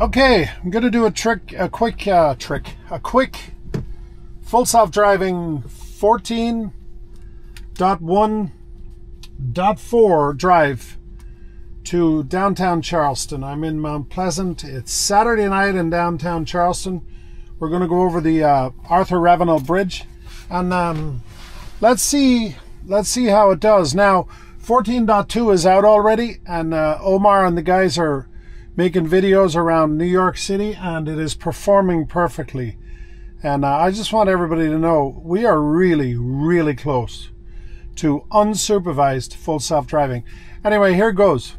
Okay, I'm gonna do a trick, a quick uh, trick, a quick full self-driving 14.1.4 drive to downtown Charleston. I'm in Mount Pleasant. It's Saturday night in downtown Charleston. We're gonna go over the uh, Arthur Ravenel Bridge, and um, let's see, let's see how it does. Now, 14.2 is out already, and uh, Omar and the guys are making videos around New York City and it is performing perfectly. And uh, I just want everybody to know we are really, really close to unsupervised full self driving. Anyway, here goes.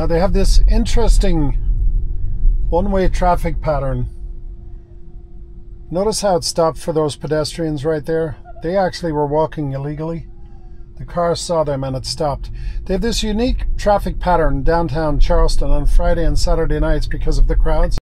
Now they have this interesting one-way traffic pattern. Notice how it stopped for those pedestrians right there? They actually were walking illegally. The car saw them and it stopped. They have this unique traffic pattern downtown Charleston on Friday and Saturday nights because of the crowds.